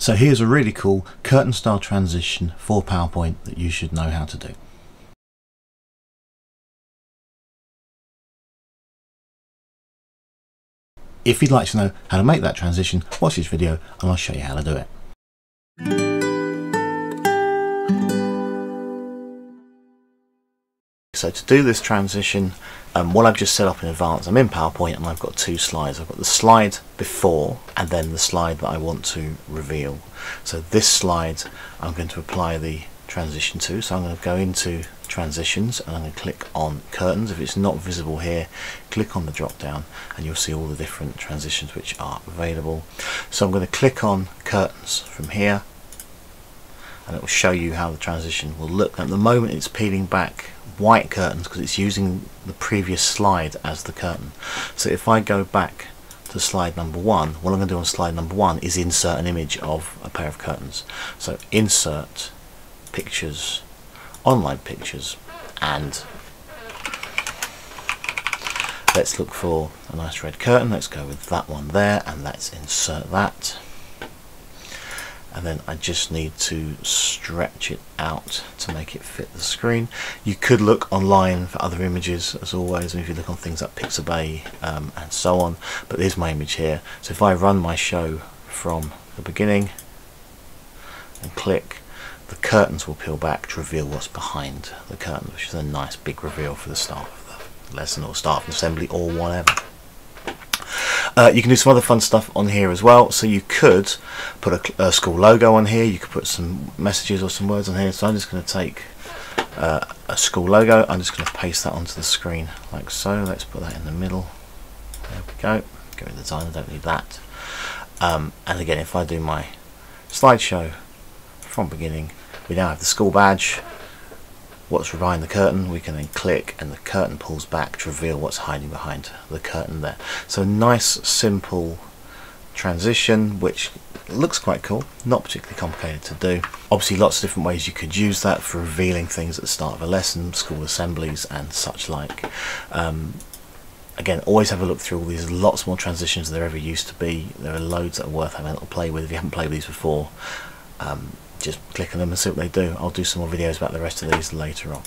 So here's a really cool curtain style transition for PowerPoint that you should know how to do. If you'd like to know how to make that transition, watch this video and I'll show you how to do it. So to do this transition, um, what I've just set up in advance, I'm in PowerPoint and I've got two slides. I've got the slide before and then the slide that I want to reveal. So this slide I'm going to apply the transition to. So I'm going to go into transitions and I'm going to click on curtains. If it's not visible here, click on the drop down and you'll see all the different transitions which are available. So I'm going to click on curtains from here and it will show you how the transition will look. At the moment it's peeling back white curtains because it's using the previous slide as the curtain. So if I go back to slide number one, what I'm going to do on slide number one is insert an image of a pair of curtains. So insert pictures, online pictures, and let's look for a nice red curtain. Let's go with that one there and let's insert that and then I just need to stretch it out to make it fit the screen. You could look online for other images as always and if you look on things like Pixabay um, and so on but there's my image here so if I run my show from the beginning and click the curtains will peel back to reveal what's behind the curtains which is a nice big reveal for the start of the lesson or start of assembly or whatever. Uh, you can do some other fun stuff on here as well. So you could put a, a, school logo on here. You could put some messages or some words on here. So I'm just going to take uh, a school logo. I'm just going to paste that onto the screen like so. Let's put that in the middle. There we go. Go in the design. I don't need that. Um, and again, if I do my slideshow from beginning, we now have the school badge what's behind the curtain we can then click and the curtain pulls back to reveal what's hiding behind the curtain there. So nice simple transition which looks quite cool not particularly complicated to do. Obviously lots of different ways you could use that for revealing things at the start of a lesson school assemblies and such like. Um, again always have a look through all these. Lots more transitions than there ever used to be. There are loads that are worth having a little play with if you haven't played with these before. Um, just click on them and see what they do. I'll do some more videos about the rest of these later on.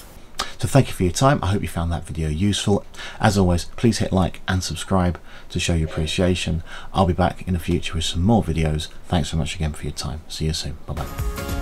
So thank you for your time. I hope you found that video useful. As always, please hit like and subscribe to show your appreciation. I'll be back in the future with some more videos. Thanks so much again for your time. See you soon. Bye bye.